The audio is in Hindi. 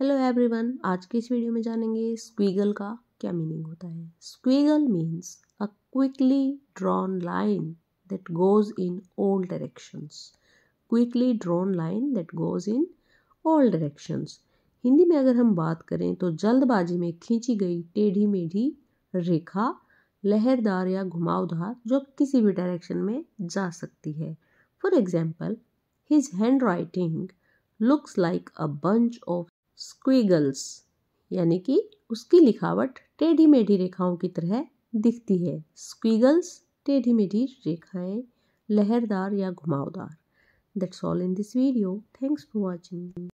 हेलो एवरीवन आज के इस वीडियो में जानेंगे स्क्वीगल का क्या मीनिंग होता है। Squiggle means a quickly drawn line that goes in all directions quickly drawn line that goes in all directions Hindi में अगर हम बात करें तो जल्दबाजी में खींची गई टेढ़ी मेढ़ी रेखा, लहरदार या घुमावदार जो किसी भी डायरेक्शन में जा सकती है। For example his handwriting looks like a bunch of squiggles यानी कि उसकी लिखावट टेढ़ी मेढ़ी रेखाओं की तरह दिखती है। स्क्वीगल्स टेढ़ी मेढ़ी रेखाएँ, लहरदार या घुमावदार। That's all in this video thanks for watching